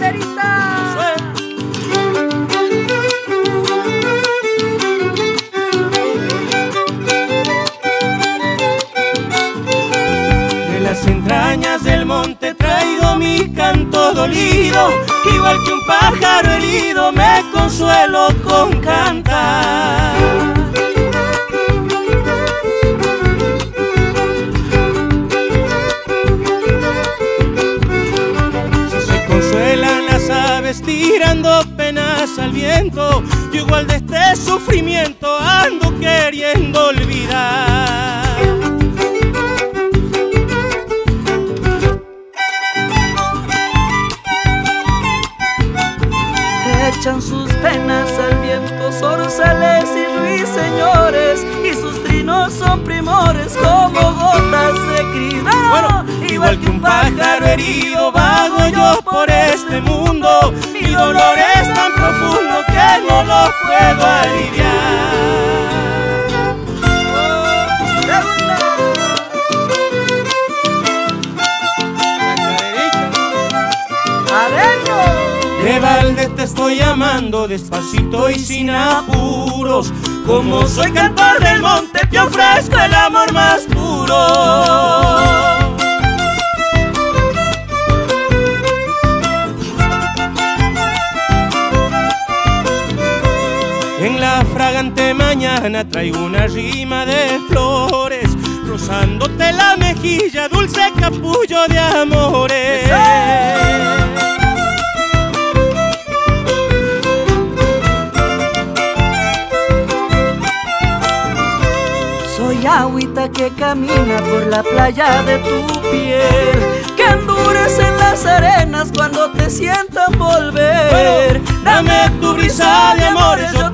De las entrañas del monte traigo mi canto dolido, igual que un pájaro herido me consuelo con cantar. Si aves tirando penas al viento, yo igual de este sufrimiento ando queriendo olvidar. Echan sus penas al viento, zorzales y ruiseñores, y sus trinos son primores como gotas de cristal. Bueno, igual que un pájaro herido, vago yo por este mundo. Mi dolor es tan profundo que no lo puedo aliviar. De balde te estoy llamando despacito y sin apuros. Como soy cantor del monte, te ofrezco el amor más puro. Fragante mañana traigo una rima de flores, rozándote la mejilla, dulce capullo de amores. Soy agüita que camina por la playa de tu piel, que endurecen las arenas cuando te sientan volver. Dame tu brisa de amores, yo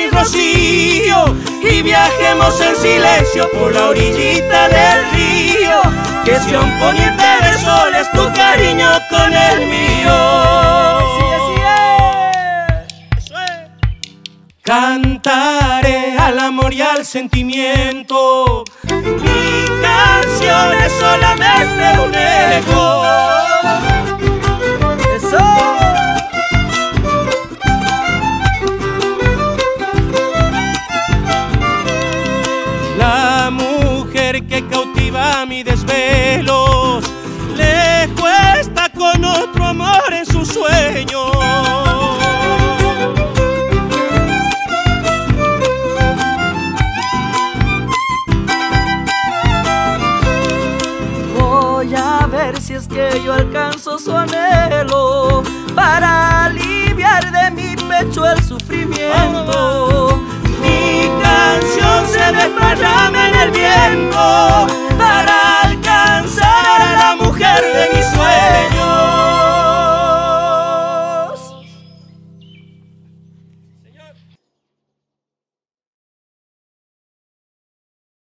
mi rocío y viajemos en silencio por la orillita del río. Que sea un poniente de soles tu cariño con el mío. Es. Cantaré al amor y al sentimiento. Mi canción es solamente un eco. que cautiva mis desvelos, le cuesta con otro amor en su sueño. Voy a ver si es que yo alcanzo su anhelo para aliviar de mi pecho el sufrimiento.